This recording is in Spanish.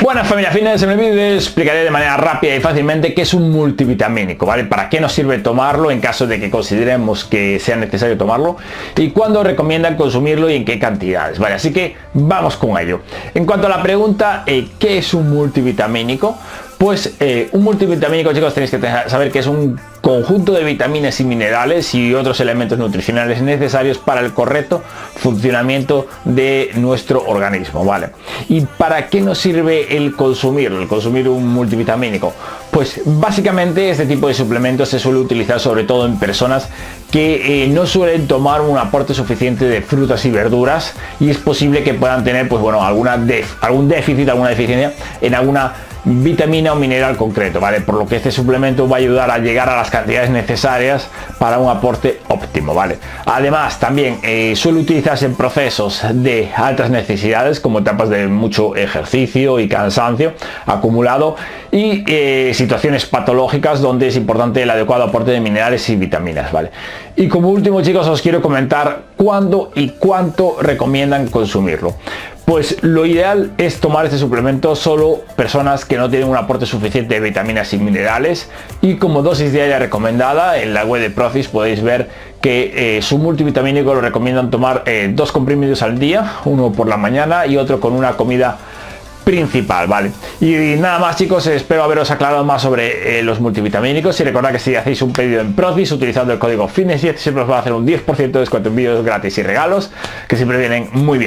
Buenas familia fitness, en el vídeo explicaré de manera rápida y fácilmente qué es un multivitamínico, ¿vale? Para qué nos sirve tomarlo en caso de que consideremos que sea necesario tomarlo y cuándo recomiendan consumirlo y en qué cantidades, ¿vale? Así que vamos con ello. En cuanto a la pregunta, eh, ¿qué es un multivitamínico? Pues eh, un multivitamínico, chicos, tenéis que saber que es un conjunto de vitaminas y minerales y otros elementos nutricionales necesarios para el correcto funcionamiento de nuestro organismo, ¿vale? ¿Y para qué nos sirve el consumir, el consumir un multivitamínico? Pues básicamente este tipo de suplementos se suele utilizar sobre todo en personas que eh, no suelen tomar un aporte suficiente de frutas y verduras y es posible que puedan tener pues bueno alguna algún déficit, alguna deficiencia en alguna vitamina o mineral concreto, ¿vale? Por lo que este suplemento va a ayudar a llegar a las cantidades necesarias para un aporte óptimo, ¿vale? Además, también eh, suele utilizarse en procesos de altas necesidades, como etapas de mucho ejercicio y cansancio acumulado y eh, situaciones patológicas donde es importante el adecuado aporte de minerales y vitaminas, ¿vale? Y como último, chicos, os quiero comentar cuándo y cuánto recomiendan consumirlo. Pues lo ideal es tomar este suplemento solo personas que no tienen un aporte suficiente de vitaminas y minerales y como dosis diaria recomendada en la web de Profis podéis ver que eh, su multivitamínico lo recomiendan tomar eh, dos comprimidos al día, uno por la mañana y otro con una comida principal, ¿vale? Y, nada más chicos, espero haberos aclarado más sobre eh, los multivitamínicos y recordad que si hacéis un pedido en Profis utilizando el código FITNESS siempre os va a hacer un 10% de descuento en vídeos gratis y regalos que siempre vienen muy bien.